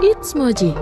Gizmoji.